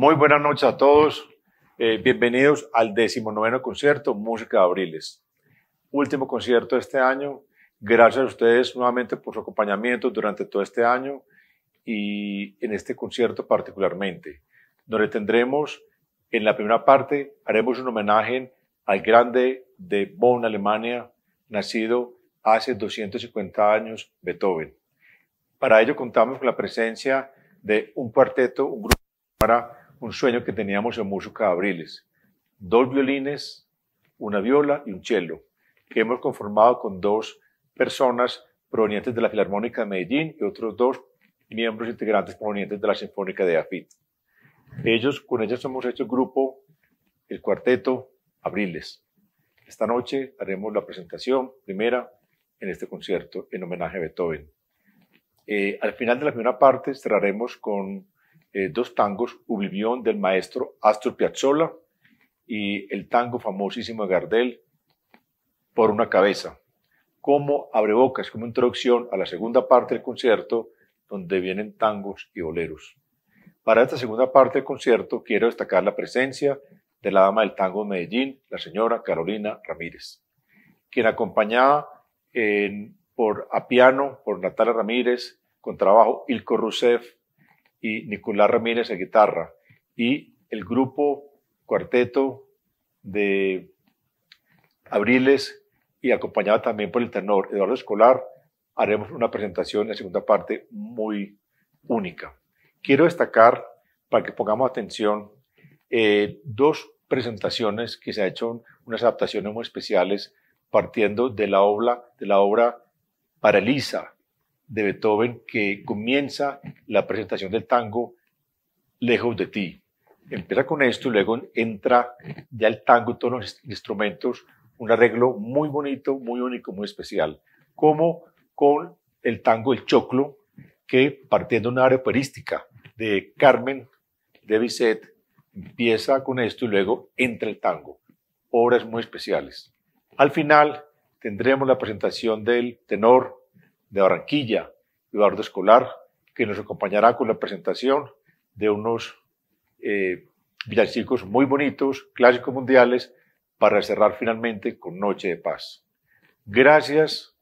Muy buenas noches a todos. Eh, bienvenidos al decimonoveno concierto Música de Abriles. Último concierto de este año. Gracias a ustedes nuevamente por su acompañamiento durante todo este año y en este concierto particularmente, donde tendremos en la primera parte, haremos un homenaje al grande de Bonn, Alemania, nacido hace 250 años, Beethoven. Para ello contamos con la presencia de un cuarteto, un grupo para un sueño que teníamos en Música de Abriles. Dos violines, una viola y un cello, que hemos conformado con dos personas provenientes de la Filarmónica de Medellín y otros dos miembros integrantes provenientes de la Sinfónica de Afit. Ellos, con ellos hemos hecho el grupo, el cuarteto Abriles. Esta noche haremos la presentación primera en este concierto en homenaje a Beethoven. Eh, al final de la primera parte cerraremos con eh, dos tangos, Ubivión del maestro Astor Piazzolla y el tango famosísimo de Gardel, Por una cabeza, como abrebocas, como introducción a la segunda parte del concierto, donde vienen tangos y boleros. Para esta segunda parte del concierto quiero destacar la presencia de la dama del tango de Medellín, la señora Carolina Ramírez, quien acompañaba en, por, a piano por Natalia Ramírez, con trabajo Ilko Rousseff, y Nicolás Ramírez a guitarra. Y el grupo cuarteto de Abriles y acompañado también por el tenor Eduardo Escolar, haremos una presentación en la segunda parte muy única. Quiero destacar, para que pongamos atención, eh, dos presentaciones que se han hecho, unas adaptaciones muy especiales, partiendo de la obra, de la obra Paralisa, de Beethoven que comienza la presentación del tango lejos de ti. Empieza con esto y luego entra ya el tango, todos los instrumentos, un arreglo muy bonito, muy único, muy especial, como con el tango El Choclo, que partiendo de una área operística de Carmen de Bizet, empieza con esto y luego entra el tango. Obras muy especiales. Al final tendremos la presentación del tenor de Barranquilla, Eduardo Escolar, que nos acompañará con la presentación de unos eh, villancicos muy bonitos, clásicos mundiales, para cerrar finalmente con Noche de Paz. Gracias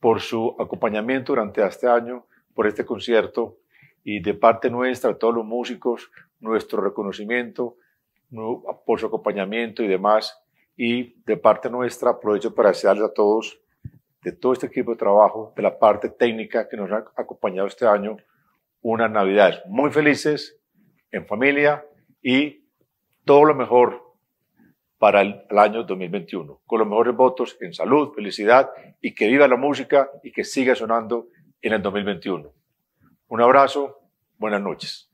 por su acompañamiento durante este año, por este concierto y de parte nuestra, de todos los músicos, nuestro reconocimiento por su acompañamiento y demás. Y de parte nuestra aprovecho para desearles a todos de todo este equipo de trabajo, de la parte técnica que nos ha acompañado este año, unas navidades muy felices, en familia y todo lo mejor para el, el, año 2021, con los mejores votos en salud, felicidad y que viva la música y que siga sonando en el 2021. Un abrazo, buenas noches.